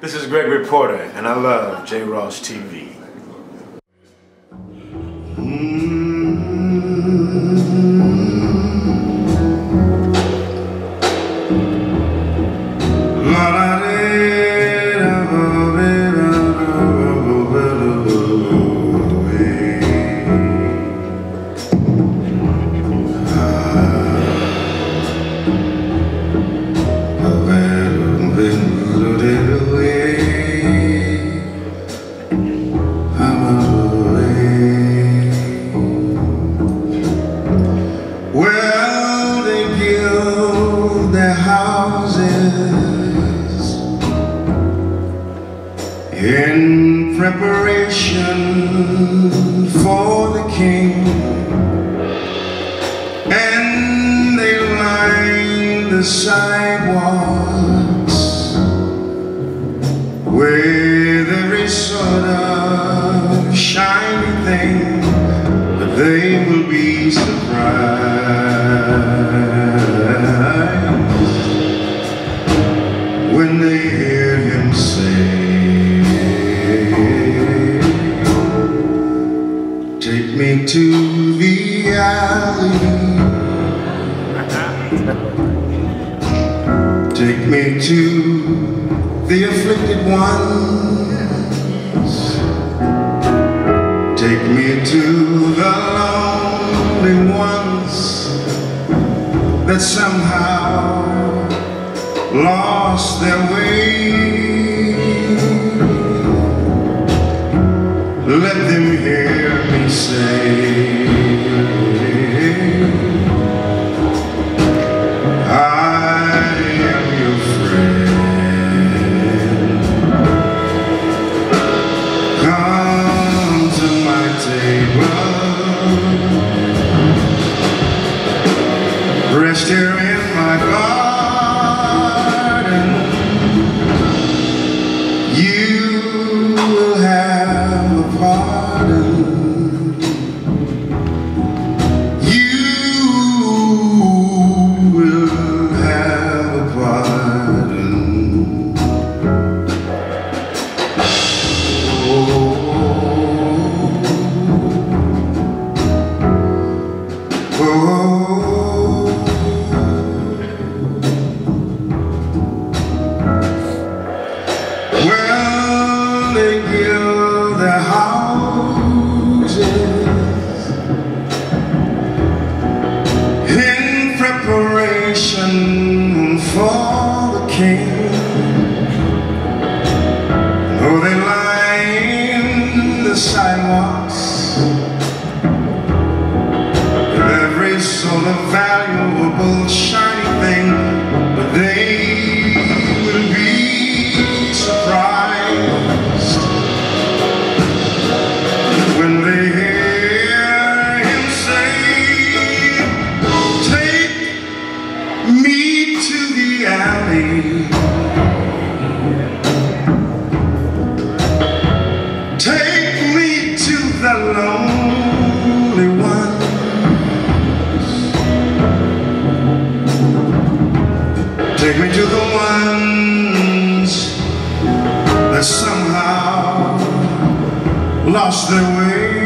This is Gregory Porter, and I love J. Ross TV. Well, mm. In preparation for the king, and they line the sidewalks with me to the alley. Take me to the afflicted ones. Take me to the lonely ones that somehow lost their way. Let them hear say, I am your friend. Come to my table. Rest here in my garden. so valuable lost their way.